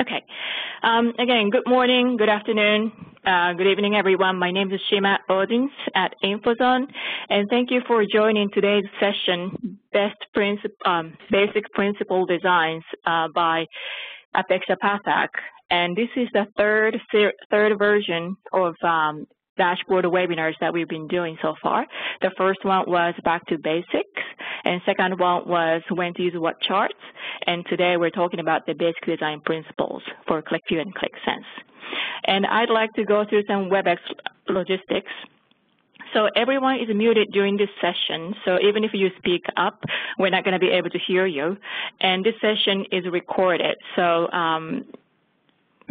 Okay. Um, again, good morning, good afternoon, uh, good evening, everyone. My name is Shima Odins at Infozone, and thank you for joining today's session, Best um, Basic Principle Designs uh, by Apeksha Pathak. And this is the third third version of um, dashboard webinars that we've been doing so far. The first one was back to basics, and second one was when to use what charts. And today we're talking about the basic design principles for QlikView and QlikSense. And I'd like to go through some WebEx logistics. So everyone is muted during this session, so even if you speak up, we're not going to be able to hear you. And this session is recorded, so um,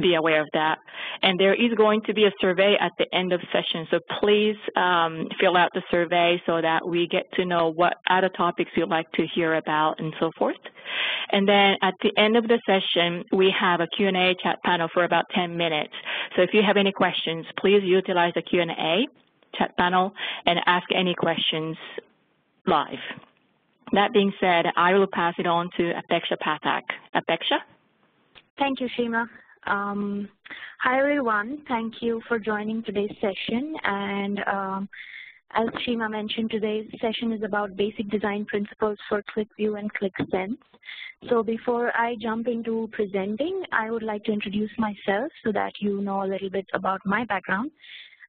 be aware of that. And there is going to be a survey at the end of session, so please um, fill out the survey so that we get to know what other topics you'd like to hear about and so forth. And then at the end of the session, we have a Q&A chat panel for about 10 minutes. So if you have any questions, please utilize the Q&A chat panel and ask any questions live. That being said, I will pass it on to Apeksha Pathak. Apeksha? Thank you, Shima. Um, hi everyone, thank you for joining today's session and um, as Shima mentioned, today's session is about basic design principles for QlikView and QlikSense. So before I jump into presenting, I would like to introduce myself so that you know a little bit about my background.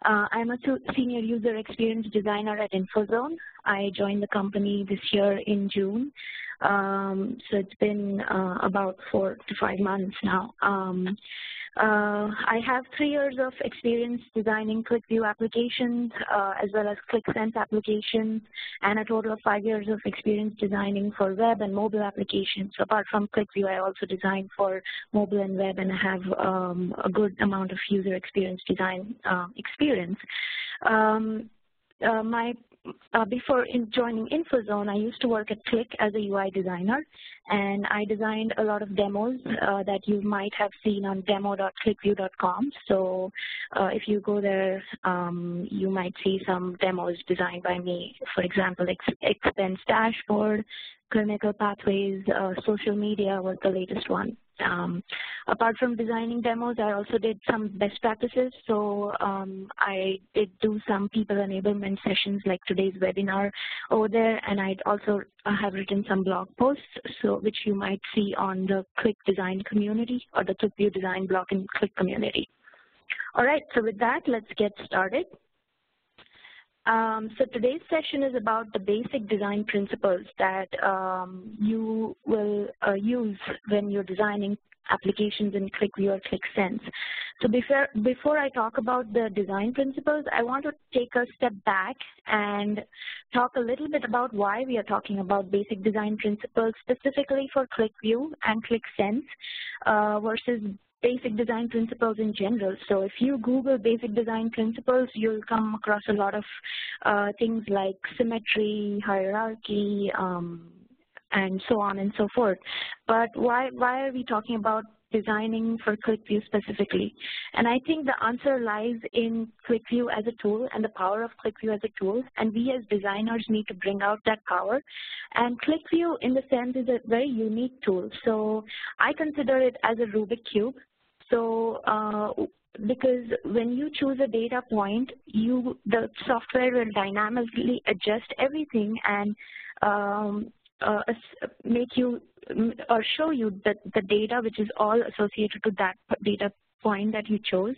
Uh, I'm a senior user experience designer at Infozone. I joined the company this year in June. Um, so it's been uh, about four to five months now. Um, uh, I have three years of experience designing QlikView applications uh, as well as QlikSense applications and a total of five years of experience designing for web and mobile applications. So apart from QlikView, I also design for mobile and web and I have um, a good amount of user experience design uh, experience. Um, uh, my uh, before in joining InfoZone, I used to work at Qlik as a UI designer, and I designed a lot of demos uh, that you might have seen on demo.qlikview.com. So uh, if you go there, um, you might see some demos designed by me. For example, ex expense dashboard, clinical pathways, uh, social media was the latest one. Um, apart from designing demos, I also did some best practices. So um, I did do some people enablement sessions like today's webinar over there, and I also have written some blog posts, so which you might see on the Qlik Design community or the QlikView Design blog in Qlik community. All right, so with that, let's get started. Um, so today's session is about the basic design principles that um, you will uh, use when you're designing applications in QlikView or QlikSense. So before, before I talk about the design principles, I want to take a step back and talk a little bit about why we are talking about basic design principles specifically for QlikView and QlikSense uh, versus basic design principles in general. So if you Google basic design principles, you'll come across a lot of uh, things like symmetry, hierarchy, um, and so on and so forth. But why, why are we talking about designing for QlikView specifically? And I think the answer lies in QlikView as a tool and the power of QlikView as a tool. And we as designers need to bring out that power. And QlikView, in the sense, is a very unique tool. So I consider it as a Rubik Cube. So uh, because when you choose a data point, you the software will dynamically adjust everything and um, uh, make you or show you the, the data which is all associated to that data point that you chose.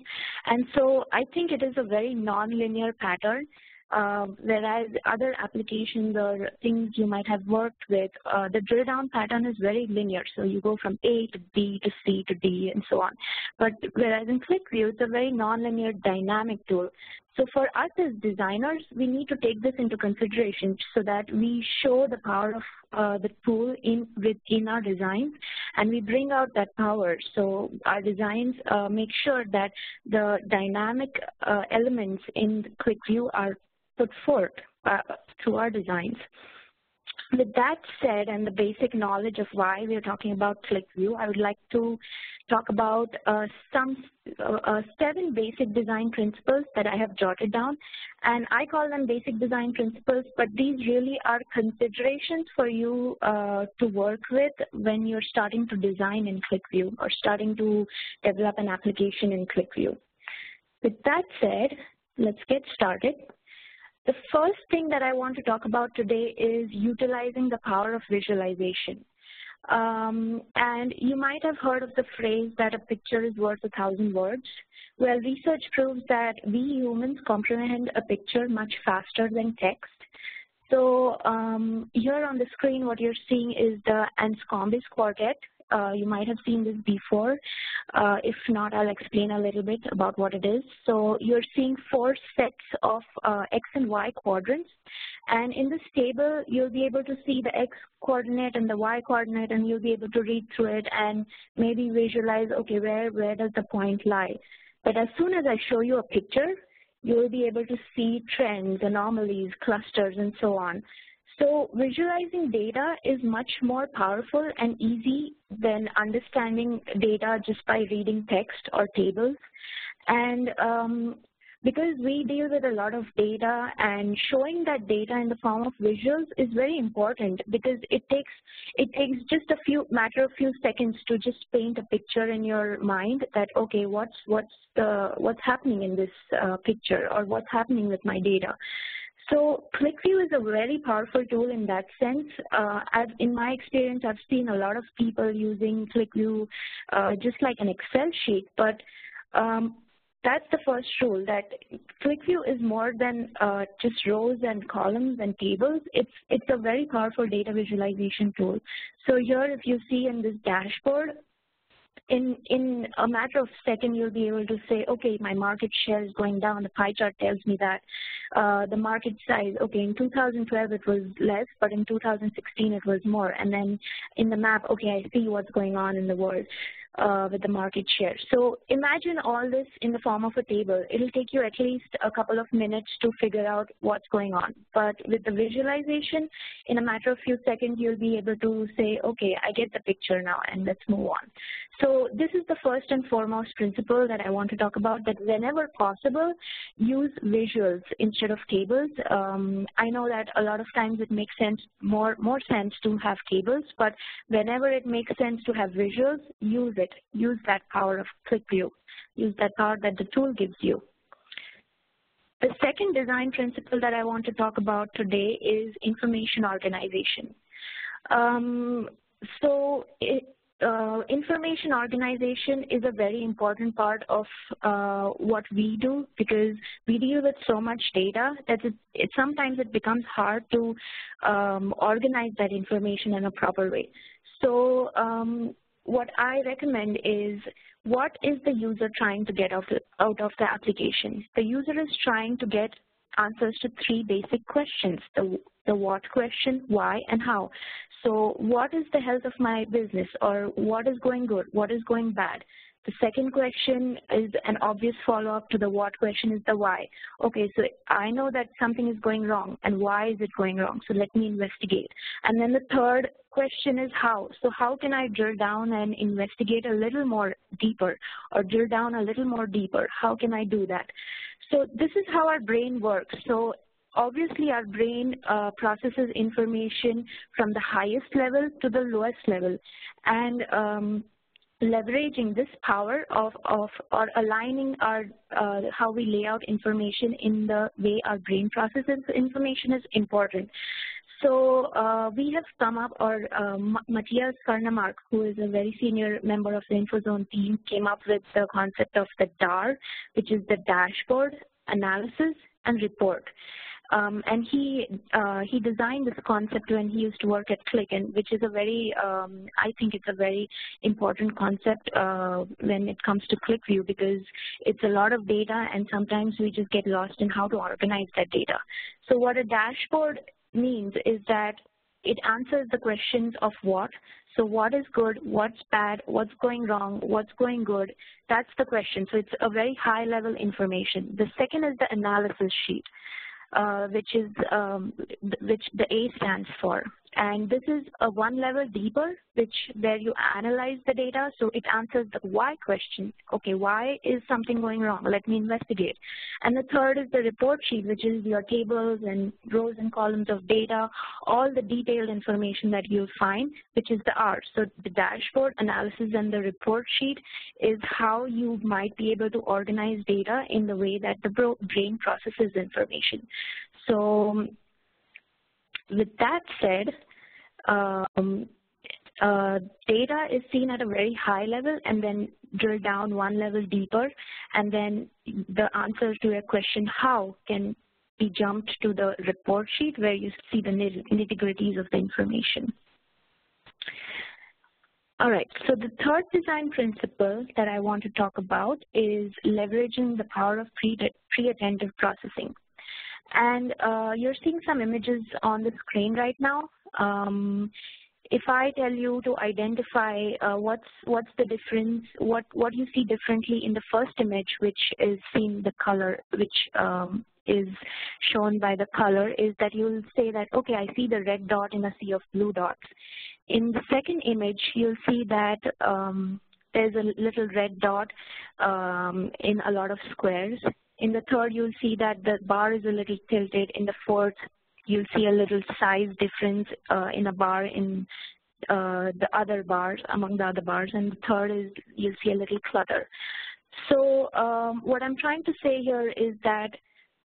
And so I think it is a very nonlinear pattern um, whereas other applications or things you might have worked with, uh, the drill down pattern is very linear. So you go from A to B to C to D and so on. But whereas in QlikView, it's a very nonlinear dynamic tool. So for us as designers, we need to take this into consideration so that we show the power of uh, the tool in within our designs and we bring out that power. So our designs uh, make sure that the dynamic uh, elements in QlikView are put forth uh, through our designs. with that said and the basic knowledge of why we are talking about QlikView, I would like to talk about uh, some uh, uh, seven basic design principles that I have jotted down. And I call them basic design principles, but these really are considerations for you uh, to work with when you're starting to design in QlikView or starting to develop an application in QlikView. With that said, let's get started. The first thing that I want to talk about today is utilizing the power of visualization. Um, and you might have heard of the phrase that a picture is worth a thousand words. Well, research proves that we humans comprehend a picture much faster than text. So um, here on the screen, what you're seeing is the Anscombe's quartet, uh, you might have seen this before. Uh, if not, I'll explain a little bit about what it is. So you're seeing four sets of uh, X and Y quadrants. And in this table, you'll be able to see the X coordinate and the Y coordinate, and you'll be able to read through it and maybe visualize, okay, where, where does the point lie? But as soon as I show you a picture, you'll be able to see trends, anomalies, clusters, and so on. So visualizing data is much more powerful and easy than understanding data just by reading text or tables. And um, because we deal with a lot of data and showing that data in the form of visuals is very important because it takes it takes just a few matter of few seconds to just paint a picture in your mind that okay what's what's the what's happening in this uh, picture or what's happening with my data so QlikView is a very powerful tool in that sense. Uh, in my experience, I've seen a lot of people using QlikView uh, just like an Excel sheet, but um, that's the first rule, that QlikView is more than uh, just rows and columns and tables. It's, it's a very powerful data visualization tool. So here, if you see in this dashboard, in, in a matter of second, you'll be able to say, okay, my market share is going down. The pie chart tells me that. Uh, the market size, okay, in 2012 it was less, but in 2016 it was more. And then in the map, okay, I see what's going on in the world uh, with the market share. So imagine all this in the form of a table. It'll take you at least a couple of minutes to figure out what's going on. But with the visualization, in a matter of few seconds, you'll be able to say, okay, I get the picture now, and let's move on. So this is the first and foremost principle that I want to talk about, that whenever possible, use visuals instead of tables. Um, I know that a lot of times it makes sense, more, more sense to have tables, but whenever it makes sense to have visuals, use it. Use that power of QlikView. Use that power that the tool gives you. The second design principle that I want to talk about today is information organization. Um, so it, uh, information organization is a very important part of uh, what we do because we deal with so much data that it, it sometimes it becomes hard to um, organize that information in a proper way. So um, what I recommend is what is the user trying to get out of the application? The user is trying to get answers to three basic questions, the, the what question, why, and how. So what is the health of my business or what is going good, what is going bad? The second question is an obvious follow-up to the what question is the why. Okay, so I know that something is going wrong, and why is it going wrong? So let me investigate. And then the third question is how. So how can I drill down and investigate a little more deeper, or drill down a little more deeper? How can I do that? So this is how our brain works. So obviously our brain uh, processes information from the highest level to the lowest level. And um, leveraging this power of, of or aligning our uh, how we lay out information in the way our brain processes information is important. So uh, we have come up, or uh, Matthias Karnamark, who is a very senior member of the InfoZone team, came up with the concept of the DAR, which is the dashboard, analysis, and report. Um, and he uh, he designed this concept when he used to work at Qlik, and which is a very um, I think it's a very important concept uh, when it comes to QlikView because it's a lot of data, and sometimes we just get lost in how to organize that data. So what a dashboard means is that it answers the questions of what. So what is good, what's bad, what's going wrong, what's going good, that's the question. So it's a very high level information. The second is the analysis sheet which is um, which the A stands for. And this is a one level deeper, which where you analyze the data. So it answers the why question. Okay, why is something going wrong? Let me investigate. And the third is the report sheet, which is your tables and rows and columns of data, all the detailed information that you'll find, which is the R. So the dashboard analysis and the report sheet is how you might be able to organize data in the way that the brain processes information. So with that said, um, uh, data is seen at a very high level and then drill down one level deeper and then the answer to your question how can be jumped to the report sheet where you see the nitty gritties of the information. All right, so the third design principle that I want to talk about is leveraging the power of pre-attentive processing. And uh, you're seeing some images on the screen right now. Um, if I tell you to identify uh, what's what's the difference, what what you see differently in the first image, which is seen the color, which um, is shown by the color, is that you'll say that okay, I see the red dot in a sea of blue dots. In the second image, you'll see that um, there's a little red dot um, in a lot of squares. In the third, you'll see that the bar is a little tilted. In the fourth, you'll see a little size difference uh, in a bar in uh, the other bars, among the other bars. And the third is you'll see a little clutter. So um, what I'm trying to say here is that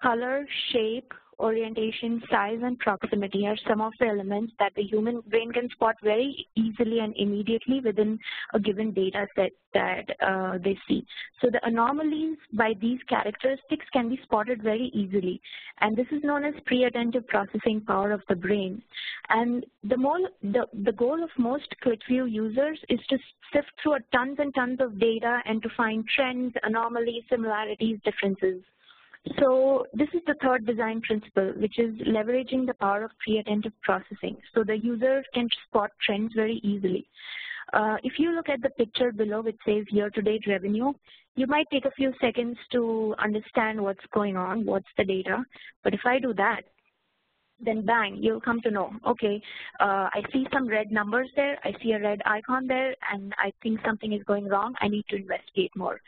color, shape, orientation, size, and proximity are some of the elements that the human brain can spot very easily and immediately within a given data set that uh, they see. So the anomalies by these characteristics can be spotted very easily. And this is known as pre-attentive processing power of the brain. And the, more, the, the goal of most QlikView users is to sift through tons and tons of data and to find trends, anomalies, similarities, differences. So this is the third design principle, which is leveraging the power of pre-attentive processing. So the user can spot trends very easily. Uh, if you look at the picture below which says year-to-date revenue, you might take a few seconds to understand what's going on, what's the data. But if I do that, then bang, you'll come to know, okay, uh, I see some red numbers there, I see a red icon there, and I think something is going wrong, I need to investigate more.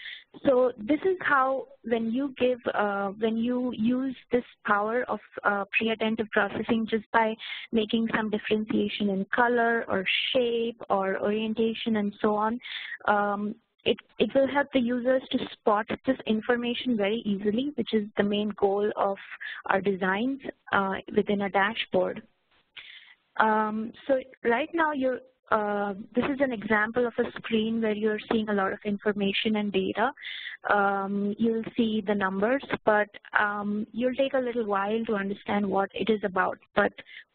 So this is how, when you give, uh, when you use this power of uh, pre-attentive processing just by making some differentiation in color or shape or orientation and so on, um, it, it will help the users to spot this information very easily, which is the main goal of our designs uh, within a dashboard. Um, so right now, you're, uh, this is an example of a screen where you're seeing a lot of information and data. Um, you'll see the numbers, but um, you'll take a little while to understand what it is about. But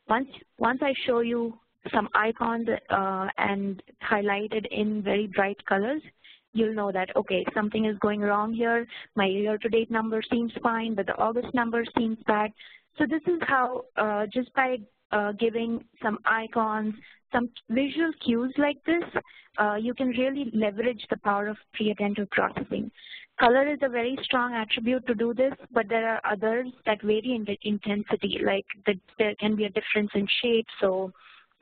once, once I show you some icons uh, and highlighted in very bright colors, you'll know that, okay, something is going wrong here. My year-to-date number seems fine, but the August number seems bad. So this is how, uh, just by uh, giving some icons, some visual cues like this, uh, you can really leverage the power of pre-attentive processing. Color is a very strong attribute to do this, but there are others that vary in intensity, like the, there can be a difference in shape. So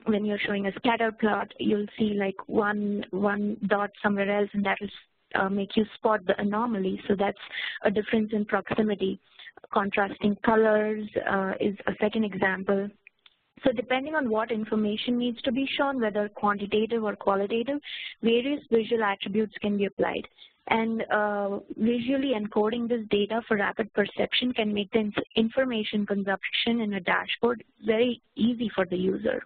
when you're showing a scatter plot, you'll see like one, one dot somewhere else and that will uh, make you spot the anomaly. So that's a difference in proximity. Contrasting colors uh, is a second example. So depending on what information needs to be shown, whether quantitative or qualitative, various visual attributes can be applied. And uh, visually encoding this data for rapid perception can make the information consumption in a dashboard very easy for the user.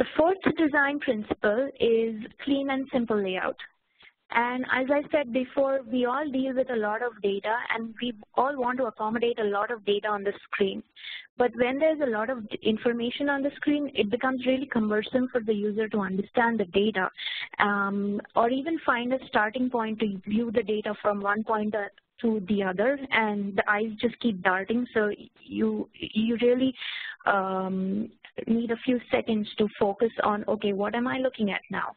The fourth design principle is clean and simple layout. And as I said before, we all deal with a lot of data and we all want to accommodate a lot of data on the screen. But when there's a lot of information on the screen, it becomes really cumbersome for the user to understand the data um, or even find a starting point to view the data from one point to the other and the eyes just keep darting so you you really um, need a few seconds to focus on, okay, what am I looking at now?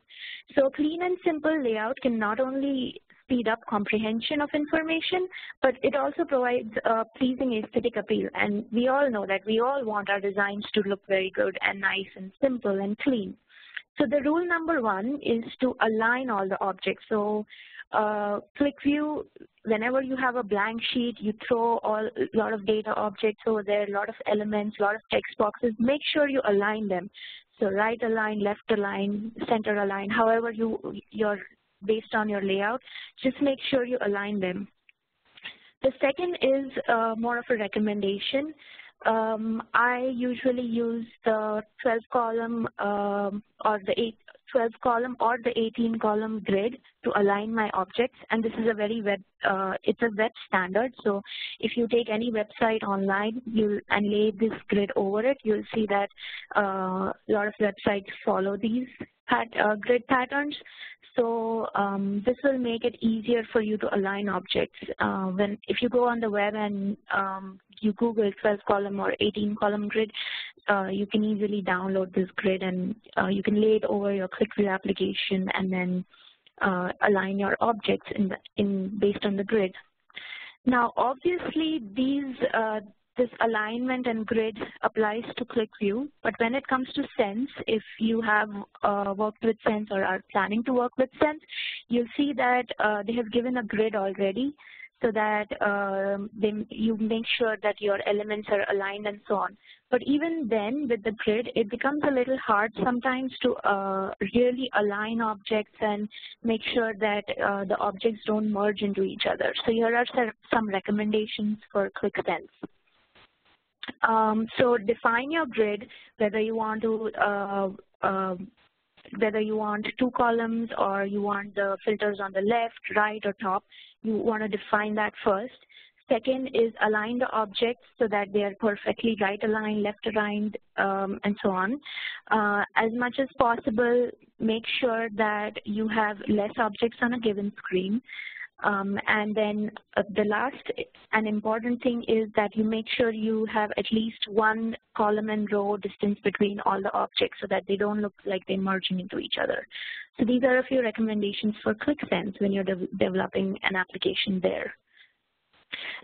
So clean and simple layout can not only speed up comprehension of information, but it also provides a pleasing aesthetic appeal. And we all know that we all want our designs to look very good and nice and simple and clean. So the rule number one is to align all the objects. So uh, QlikView, whenever you have a blank sheet, you throw a lot of data objects over there, a lot of elements, a lot of text boxes, make sure you align them. So right align, left align, center align, however you, you're based on your layout, just make sure you align them. The second is uh, more of a recommendation. Um, I usually use the 12 column um, or the 8, 12 column or the 18 column grid to align my objects and this is a very web uh, it's a web standard. So if you take any website online you'll, and lay this grid over it you'll see that uh, a lot of websites follow these pat, uh, grid patterns. So um, this will make it easier for you to align objects. Uh, when if you go on the web and um, you Google 12 column or 18 column grid, you can easily download this grid and uh, you can lay it over your QlikView application and then uh, align your objects in, the, in based on the grid. Now, obviously, these uh, this alignment and grid applies to QlikView, but when it comes to Sense, if you have uh, worked with Sense or are planning to work with Sense, you'll see that uh, they have given a grid already so that uh, they, you make sure that your elements are aligned and so on. But even then, with the grid, it becomes a little hard sometimes to uh, really align objects and make sure that uh, the objects don't merge into each other. So here are some recommendations for QlikSense. Um, so define your grid, whether you want to uh, uh, whether you want two columns or you want the filters on the left, right, or top, you want to define that first. Second is align the objects so that they are perfectly right aligned, left aligned, um, and so on. Uh, as much as possible, make sure that you have less objects on a given screen. Um, and then uh, the last and important thing is that you make sure you have at least one column and row distance between all the objects so that they don't look like they're merging into each other. So these are a few recommendations for QlikSense when you're de developing an application there.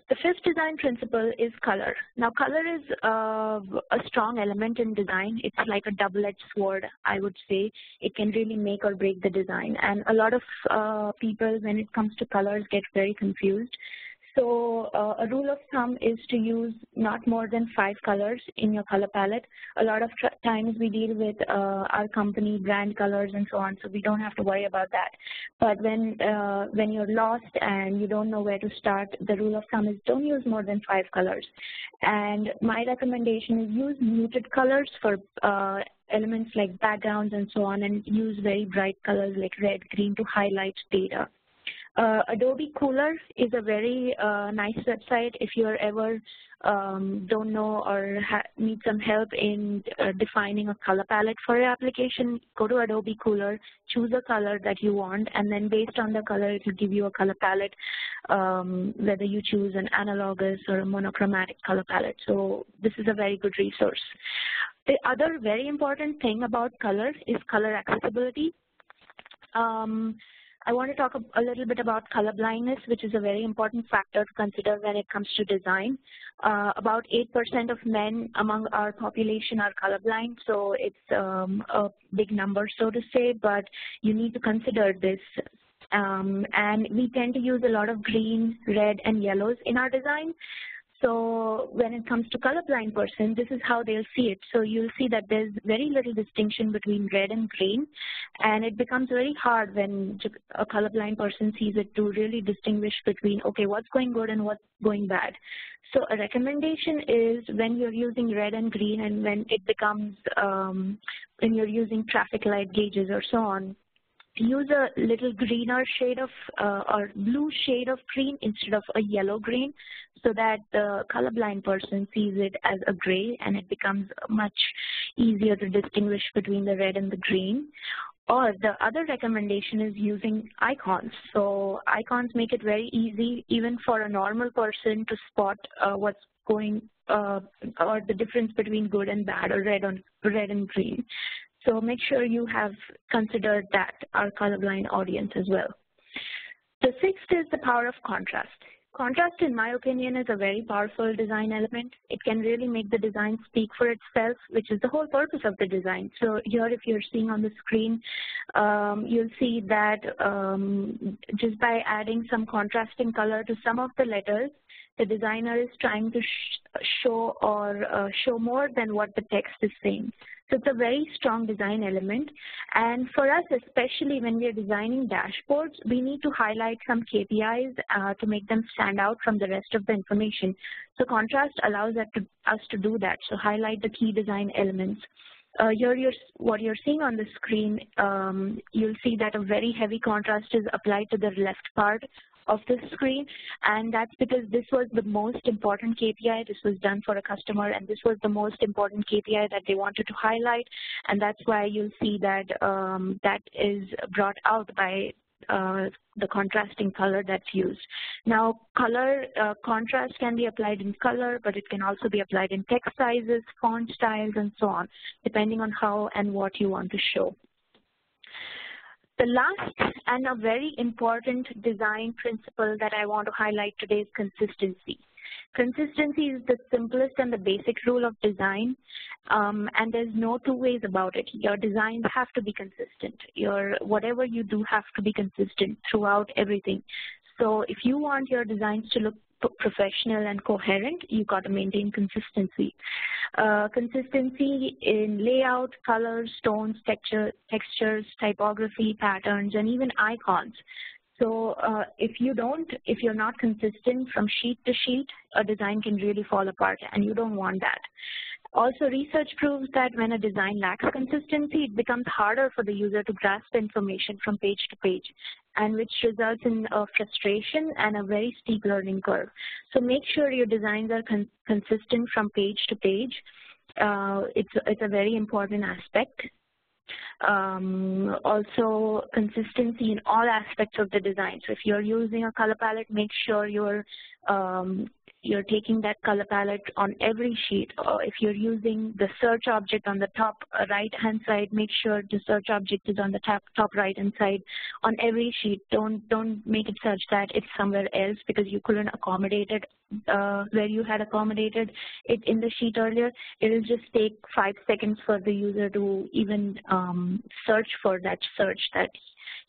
The fifth design principle is color. Now color is uh, a strong element in design. It's like a double-edged sword, I would say. It can really make or break the design. And a lot of uh, people, when it comes to colors, get very confused. So uh, a rule of thumb is to use not more than five colors in your color palette. A lot of times we deal with uh, our company brand colors and so on, so we don't have to worry about that. But when uh, when you're lost and you don't know where to start, the rule of thumb is don't use more than five colors. And my recommendation is use muted colors for uh, elements like backgrounds and so on, and use very bright colors like red, green to highlight data. Uh, Adobe Kuler is a very uh, nice website if you ever um, don't know or need some help in uh, defining a color palette for your application, go to Adobe Kuler, choose a color that you want, and then based on the color, it will give you a color palette, um, whether you choose an analogous or a monochromatic color palette. So this is a very good resource. The other very important thing about color is color accessibility. Um, I want to talk a, little bit about color blindness, which is a very important factor to consider when it comes to design. Uh, about 8% of men among our population are colorblind, so it's um, a big number, so to say, but you need to consider this. Um, and we tend to use a lot of green, red, and yellows in our design. So when it comes to colorblind person, this is how they'll see it. So you'll see that there's very little distinction between red and green, and it becomes very hard when a colorblind person sees it to really distinguish between, okay, what's going good and what's going bad. So a recommendation is when you're using red and green and when it becomes, um, when you're using traffic light gauges or so on, use a little greener shade of uh, or blue shade of green instead of a yellow green so that the colorblind person sees it as a gray and it becomes much easier to distinguish between the red and the green. Or the other recommendation is using icons. So icons make it very easy even for a normal person to spot uh, what's going uh, or the difference between good and bad or red on red and green. So make sure you have considered that our colorblind audience as well. The sixth is the power of contrast. Contrast, in my opinion, is a very powerful design element. It can really make the design speak for itself, which is the whole purpose of the design. So here, if you're seeing on the screen, um, you'll see that um, just by adding some contrasting color to some of the letters, the designer is trying to sh show or uh, show more than what the text is saying. So it's a very strong design element. And for us, especially when we are designing dashboards, we need to highlight some KPIs uh, to make them stand out from the rest of the information. So contrast allows us to, us to do that, so highlight the key design elements. Uh, here, you're, what you're seeing on the screen, um, you'll see that a very heavy contrast is applied to the left part of the screen. And that's because this was the most important KPI. This was done for a customer, and this was the most important KPI that they wanted to highlight. And that's why you'll see that um, that is brought out by uh, the contrasting color that's used. Now, color uh, contrast can be applied in color, but it can also be applied in text sizes, font styles, and so on, depending on how and what you want to show. The last and a very important design principle that I want to highlight today is consistency. Consistency is the simplest and the basic rule of design, um, and there's no two ways about it. Your designs have to be consistent. Your whatever you do have to be consistent throughout everything. So if you want your designs to look professional and coherent, you've got to maintain consistency. Uh, consistency in layout, colors, tones, texture, textures, typography, patterns, and even icons. So uh, if you don't, if you're not consistent from sheet to sheet, a design can really fall apart and you don't want that. Also, research proves that when a design lacks consistency, it becomes harder for the user to grasp information from page to page, and which results in frustration and a very steep learning curve. So make sure your designs are con consistent from page to page. Uh, it's, it's a very important aspect. Um, also, consistency in all aspects of the design. So if you're using a color palette, make sure you're um, you're taking that color palette on every sheet. Or if you're using the search object on the top uh, right-hand side, make sure the search object is on the top, top right-hand side on every sheet. Don't, don't make it such that it's somewhere else because you couldn't accommodate it uh, where you had accommodated it in the sheet earlier. It will just take five seconds for the user to even um, search for that search that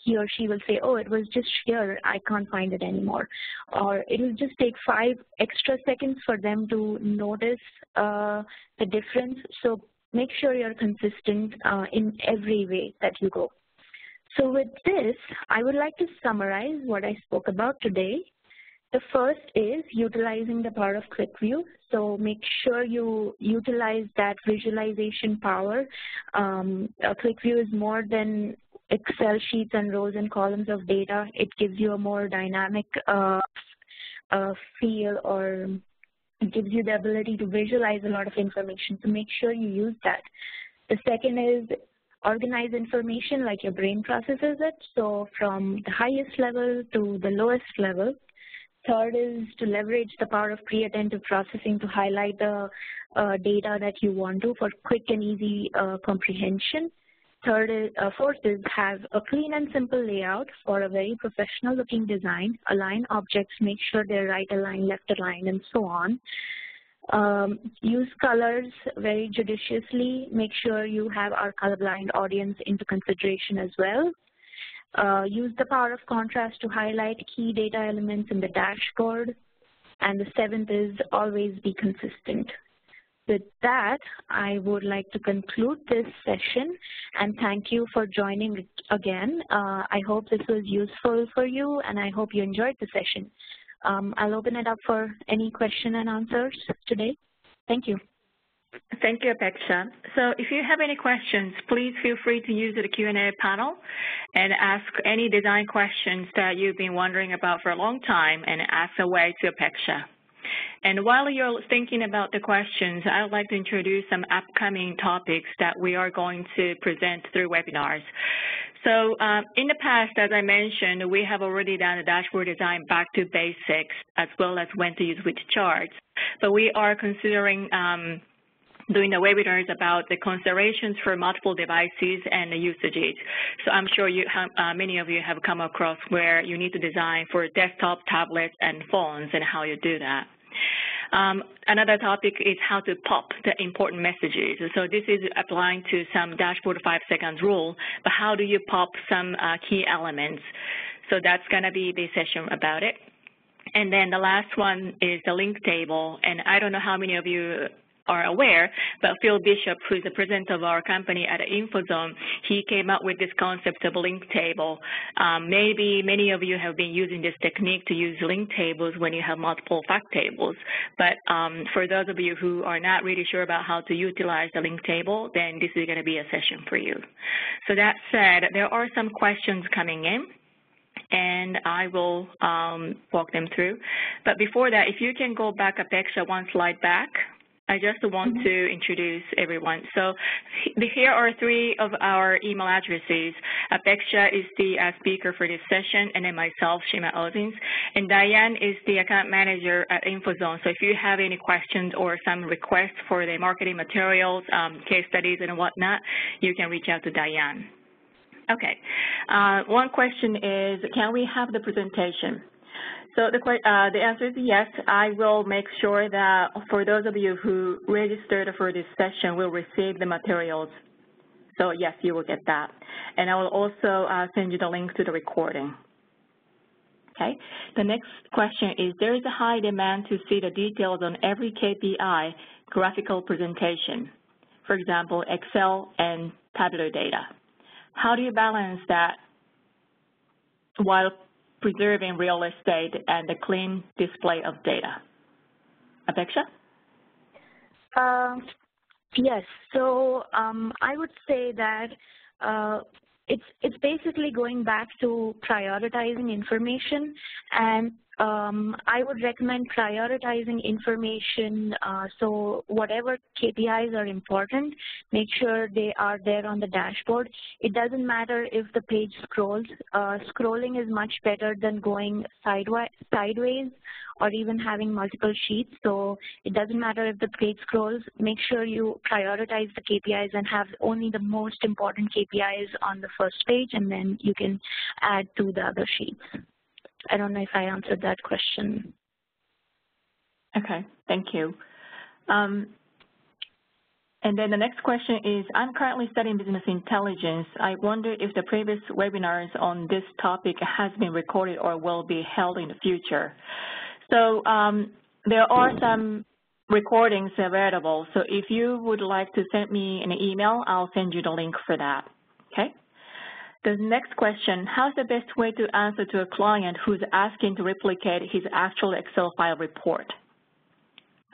he or she will say, oh, it was just here, I can't find it anymore. Or it will just take five extra seconds for them to notice uh, the difference. So make sure you're consistent uh, in every way that you go. So with this, I would like to summarize what I spoke about today. The first is utilizing the power of QlikView. So make sure you utilize that visualization power. Um, QlikView is more than Excel sheets and rows and columns of data. It gives you a more dynamic uh, uh, feel or gives you the ability to visualize a lot of information. So make sure you use that. The second is organize information like your brain processes it. So from the highest level to the lowest level. Third is to leverage the power of pre-attentive processing to highlight the uh, data that you want to for quick and easy uh, comprehension. Third is, uh, fourth is have a clean and simple layout for a very professional looking design. Align objects, make sure they're right aligned, left aligned, and so on. Um, use colors very judiciously. Make sure you have our colorblind audience into consideration as well. Uh, use the power of contrast to highlight key data elements in the dashboard. And the seventh is always be consistent with that, I would like to conclude this session and thank you for joining again. Uh, I hope this was useful for you and I hope you enjoyed the session. Um, I'll open it up for any question and answers today. Thank you. Thank you, Apeksha. So if you have any questions, please feel free to use the Q&A panel and ask any design questions that you've been wondering about for a long time and ask away to Apeksha. And while you're thinking about the questions, I would like to introduce some upcoming topics that we are going to present through webinars. So um, in the past, as I mentioned, we have already done a dashboard design back to basics as well as when to use which charts. But we are considering um, doing the webinars about the considerations for multiple devices and the usages. So I'm sure you have, uh, many of you have come across where you need to design for desktop, tablets, and phones and how you do that. Um, another topic is how to pop the important messages. So this is applying to some dashboard five seconds rule, but how do you pop some uh, key elements? So that's going to be the session about it. And then the last one is the link table. And I don't know how many of you are aware, but Phil Bishop, who is the president of our company at InfoZone, he came up with this concept of link table. Um, maybe many of you have been using this technique to use link tables when you have multiple fact tables, but um, for those of you who are not really sure about how to utilize the link table, then this is going to be a session for you. So that said, there are some questions coming in and I will um, walk them through. But before that, if you can go back, Apeksha, one slide back. I just want mm -hmm. to introduce everyone. So here are three of our email addresses. Apeksha is the uh, speaker for this session, and then myself, Shima Ozins. And Diane is the account manager at InfoZone. So if you have any questions or some requests for the marketing materials, um, case studies, and whatnot, you can reach out to Diane. Okay. Uh, one question is, can we have the presentation? So the, uh, the answer is yes. I will make sure that for those of you who registered for this session will receive the materials. So yes, you will get that. And I will also uh, send you the link to the recording. Okay. The next question is, there is a high demand to see the details on every KPI graphical presentation, for example, Excel and tabular data. How do you balance that while preserving real estate and the clean display of data. Apeksha? Uh, yes, so um, I would say that uh, it's, it's basically going back to prioritizing information and um, I would recommend prioritizing information. Uh, so whatever KPIs are important, make sure they are there on the dashboard. It doesn't matter if the page scrolls. Uh, scrolling is much better than going sideways, sideways or even having multiple sheets. So it doesn't matter if the page scrolls. Make sure you prioritize the KPIs and have only the most important KPIs on the first page, and then you can add to the other sheets. I don't know if I answered that question. Okay, thank you. Um, and then the next question is, I'm currently studying business intelligence. I wonder if the previous webinars on this topic has been recorded or will be held in the future. So um, there are some recordings available. So if you would like to send me an email, I'll send you the link for that. Okay? The next question, how's the best way to answer to a client who's asking to replicate his actual Excel file report?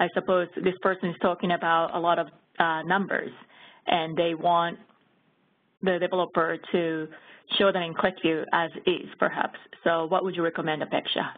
I suppose this person is talking about a lot of uh, numbers, and they want the developer to show them in QlikView as is, perhaps. So what would you recommend, Apeksha?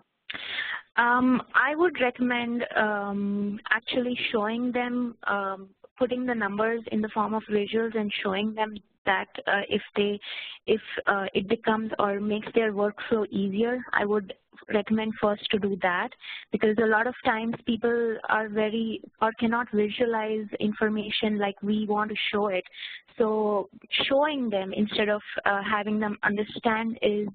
Um, I would recommend um, actually showing them, um, putting the numbers in the form of visuals and showing them that uh, if they, if uh, it becomes or makes their workflow easier, I would recommend first to do that because a lot of times people are very or cannot visualize information like we want to show it. So showing them instead of uh, having them understand is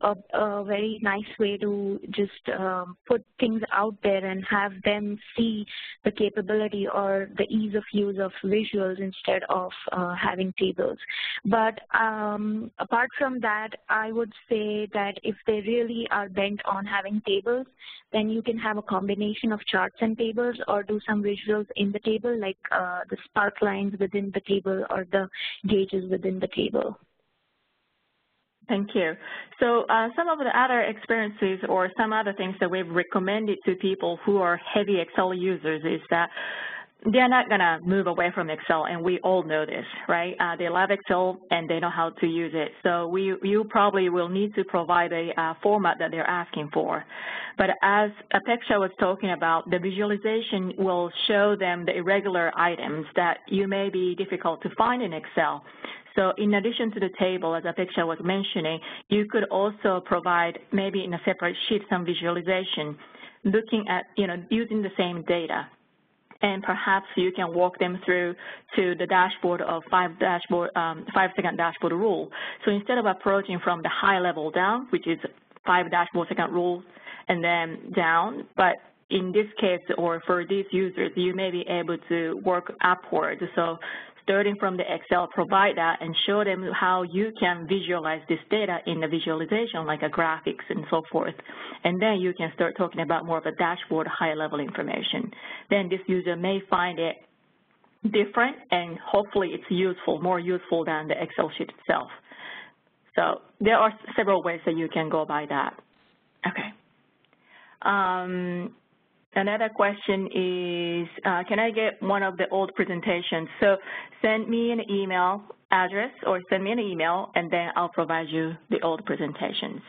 a, a, very nice way to just um, put things out there and have them see the capability or the ease of use of visuals instead of uh, having tables. But um, apart from that, I would say that if they really are bent on having tables, then you can have a combination of charts and tables or do some visuals in the table like uh, the spark lines within the table or the gauges within the table. Thank you. So uh, some of the other experiences or some other things that we've recommended to people who are heavy Excel users is that they're not going to move away from Excel, and we all know this, right? Uh, they love Excel, and they know how to use it. So we, you probably will need to provide a uh, format that they're asking for. But as Apeksha was talking about, the visualization will show them the irregular items that you may be difficult to find in Excel. So in addition to the table, as Apeksha was mentioning, you could also provide maybe in a separate sheet some visualization looking at, you know, using the same data and perhaps you can walk them through to the dashboard of five dashboard um, five second dashboard rule. So instead of approaching from the high level down, which is five dashboard second rule, and then down, but in this case or for these users, you may be able to work upward. So starting from the Excel, provide that and show them how you can visualize this data in the visualization, like a graphics and so forth. And then you can start talking about more of a dashboard, high-level information. Then this user may find it different, and hopefully it's useful, more useful than the Excel sheet itself. So there are several ways that you can go by that. Okay. Um, Another question is, uh, can I get one of the old presentations? So send me an email address or send me an email, and then I'll provide you the old presentations.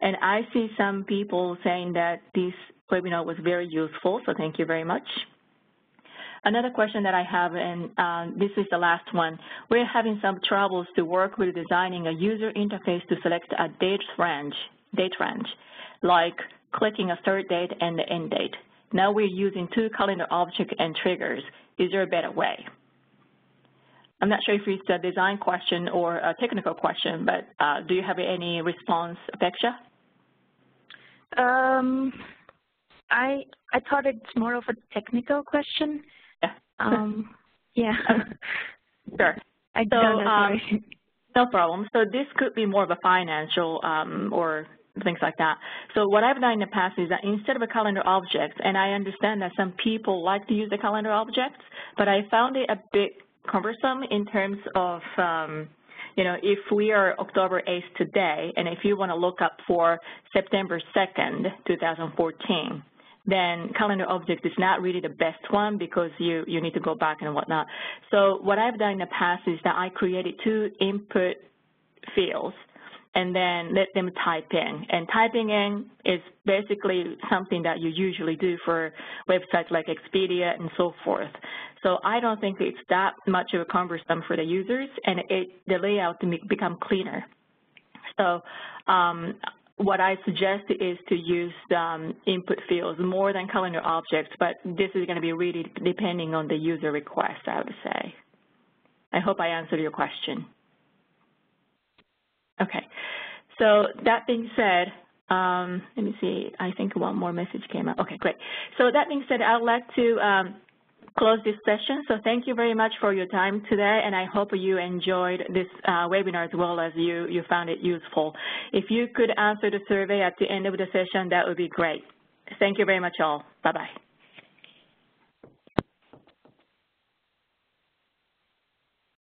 And I see some people saying that this webinar was very useful, so thank you very much. Another question that I have, and um, this is the last one. We're having some troubles to work with designing a user interface to select a date range, date range, like clicking a start date and the end date. Now we're using two calendar objects and triggers. Is there a better way? I'm not sure if it's a design question or a technical question, but uh, do you have any response, Apeksha? Um, I I thought it's more of a technical question. Yeah. Um, yeah. sure. I so, don't know. Um, no problem. So this could be more of a financial um, or things like that. So what I've done in the past is that instead of a calendar object, and I understand that some people like to use the calendar objects, but I found it a bit cumbersome in terms of, um, you know, if we are October 8th today, and if you want to look up for September 2nd, 2014, then calendar object is not really the best one because you, you need to go back and whatnot. So what I've done in the past is that I created two input fields and then let them type in. And typing in is basically something that you usually do for websites like Expedia and so forth. So I don't think it's that much of a cumbersome for the users, and it, the layout to become cleaner. So um, what I suggest is to use um, input fields more than calendar objects, but this is going to be really depending on the user request, I would say. I hope I answered your question. Okay. So that being said, um, let me see, I think one more message came up. Okay, great. So that being said, I'd like to um, close this session. So thank you very much for your time today, and I hope you enjoyed this uh, webinar as well as you, you found it useful. If you could answer the survey at the end of the session, that would be great. Thank you very much all. Bye-bye.